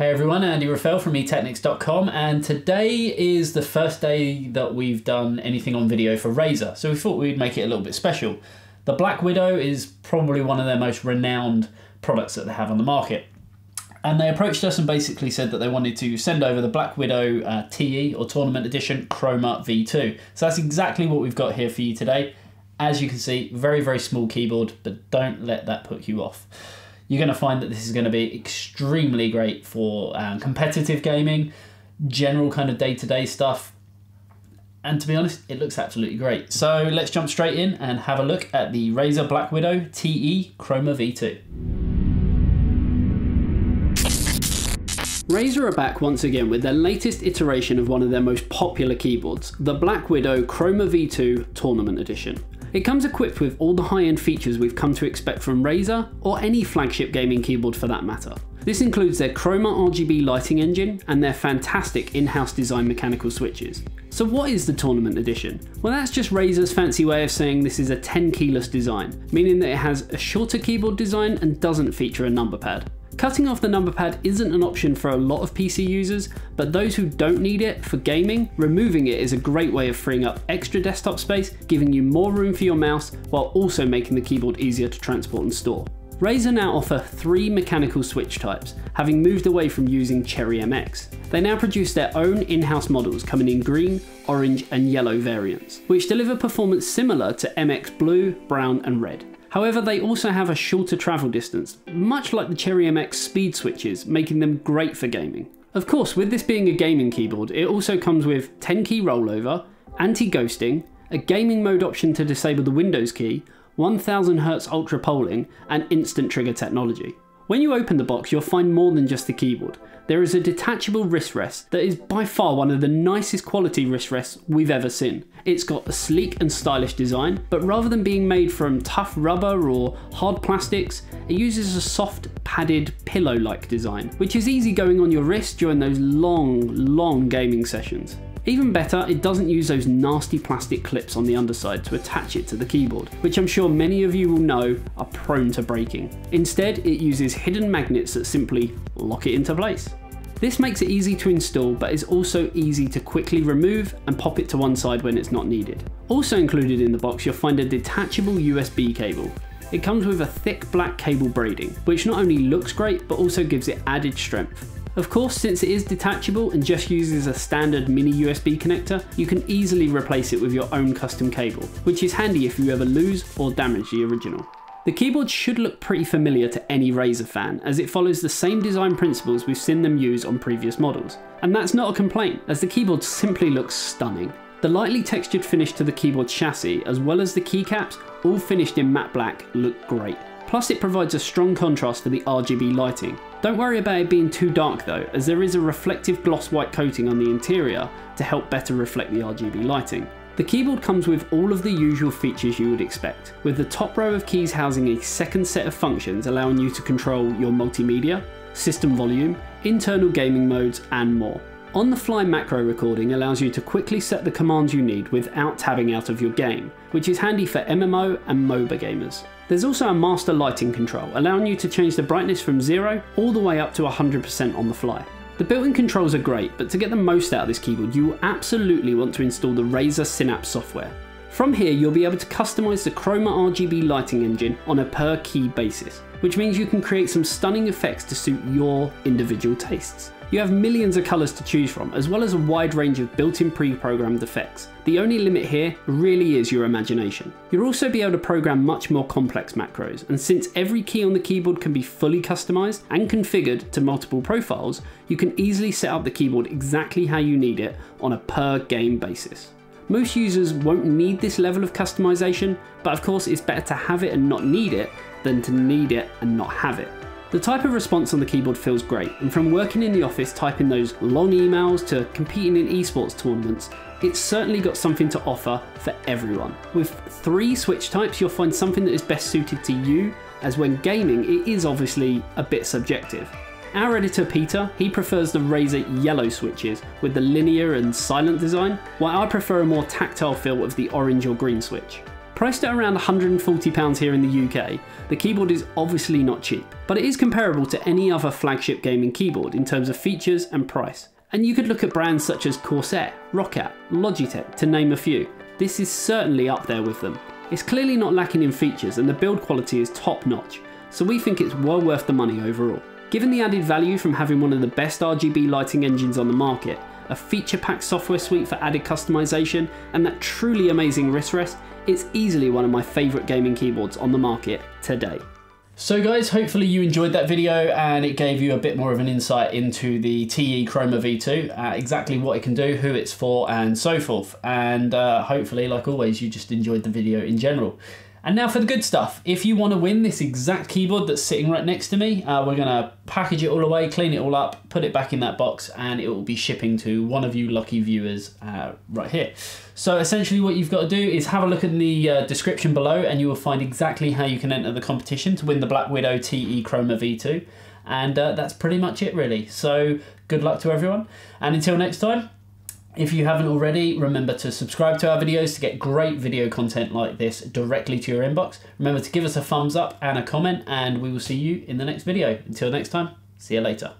Hey everyone, Andy Ruffell from eTeknix.com, and today is the first day that we've done anything on video for Razer, so we thought we'd make it a little bit special. The Black Widow is probably one of their most renowned products that they have on the market. And they approached us and basically said that they wanted to send over the Black Widow uh, TE or Tournament Edition Chroma V2. So that's exactly what we've got here for you today. As you can see, very, very small keyboard, but don't let that put you off you're going to find that this is going to be extremely great for um, competitive gaming, general kind of day to day stuff. And to be honest, it looks absolutely great. So let's jump straight in and have a look at the Razer Black Widow TE Chroma V2. Razer are back once again with their latest iteration of one of their most popular keyboards, the Black Widow Chroma V2 Tournament Edition. It comes equipped with all the high-end features we've come to expect from Razer, or any flagship gaming keyboard for that matter. This includes their Chroma RGB lighting engine and their fantastic in-house design mechanical switches. So what is the Tournament Edition? Well that's just Razer's fancy way of saying this is a 10 keyless design, meaning that it has a shorter keyboard design and doesn't feature a number pad. Cutting off the number pad isn't an option for a lot of PC users, but those who don't need it for gaming, removing it is a great way of freeing up extra desktop space, giving you more room for your mouse, while also making the keyboard easier to transport and store. Razer now offer three mechanical switch types, having moved away from using Cherry MX. They now produce their own in-house models coming in green, orange and yellow variants, which deliver performance similar to MX Blue, Brown and Red. However, they also have a shorter travel distance, much like the Cherry MX speed switches, making them great for gaming. Of course, with this being a gaming keyboard, it also comes with 10 key rollover, anti-ghosting, a gaming mode option to disable the Windows key, 1000Hz ultra polling, and instant trigger technology. When you open the box, you'll find more than just the keyboard. There is a detachable wrist rest that is by far one of the nicest quality wrist rests we've ever seen. It's got a sleek and stylish design, but rather than being made from tough rubber or hard plastics, it uses a soft, padded, pillow-like design, which is easy going on your wrist during those long, long gaming sessions. Even better, it doesn't use those nasty plastic clips on the underside to attach it to the keyboard, which I'm sure many of you will know are prone to breaking. Instead, it uses hidden magnets that simply lock it into place. This makes it easy to install but is also easy to quickly remove and pop it to one side when it's not needed. Also included in the box you'll find a detachable USB cable. It comes with a thick black cable braiding, which not only looks great but also gives it added strength. Of course, since it is detachable and just uses a standard mini USB connector, you can easily replace it with your own custom cable, which is handy if you ever lose or damage the original. The keyboard should look pretty familiar to any Razer fan, as it follows the same design principles we've seen them use on previous models. And that's not a complaint, as the keyboard simply looks stunning. The lightly textured finish to the keyboard chassis, as well as the keycaps, all finished in matte black, look great. Plus it provides a strong contrast for the RGB lighting. Don't worry about it being too dark though, as there is a reflective gloss white coating on the interior to help better reflect the RGB lighting. The keyboard comes with all of the usual features you would expect, with the top row of keys housing a second set of functions allowing you to control your multimedia, system volume, internal gaming modes and more. On the fly macro recording allows you to quickly set the commands you need without tabbing out of your game, which is handy for MMO and MOBA gamers. There's also a master lighting control, allowing you to change the brightness from 0 all the way up to 100% on the fly. The built-in controls are great, but to get the most out of this keyboard you will absolutely want to install the Razer Synapse software. From here you'll be able to customise the Chroma RGB lighting engine on a per key basis, which means you can create some stunning effects to suit your individual tastes. You have millions of colours to choose from, as well as a wide range of built-in pre-programmed effects. The only limit here really is your imagination. You'll also be able to program much more complex macros, and since every key on the keyboard can be fully customised and configured to multiple profiles, you can easily set up the keyboard exactly how you need it on a per game basis. Most users won't need this level of customization, but of course it's better to have it and not need it than to need it and not have it. The type of response on the keyboard feels great, and from working in the office typing those long emails to competing in esports tournaments, it's certainly got something to offer for everyone. With three switch types, you'll find something that is best suited to you, as when gaming, it is obviously a bit subjective. Our editor Peter, he prefers the Razer yellow switches with the linear and silent design, while I prefer a more tactile feel of the orange or green switch. Priced at around £140 here in the UK, the keyboard is obviously not cheap, but it is comparable to any other flagship gaming keyboard in terms of features and price. And you could look at brands such as Corsair, Roccat, Logitech, to name a few. This is certainly up there with them. It's clearly not lacking in features and the build quality is top notch, so we think it's well worth the money overall. Given the added value from having one of the best RGB lighting engines on the market, a feature packed software suite for added customization, and that truly amazing wrist rest, it's easily one of my favourite gaming keyboards on the market today. So guys, hopefully you enjoyed that video and it gave you a bit more of an insight into the TE Chroma V2, uh, exactly what it can do, who it's for and so forth. And uh, hopefully, like always, you just enjoyed the video in general. And now for the good stuff. If you want to win this exact keyboard that's sitting right next to me, uh, we're going to package it all away, clean it all up, put it back in that box, and it will be shipping to one of you lucky viewers uh, right here. So essentially what you've got to do is have a look in the uh, description below and you will find exactly how you can enter the competition to win the Black Widow TE Chroma V2. And uh, that's pretty much it really. So good luck to everyone. And until next time, if you haven't already, remember to subscribe to our videos to get great video content like this directly to your inbox. Remember to give us a thumbs up and a comment, and we will see you in the next video. Until next time, see you later.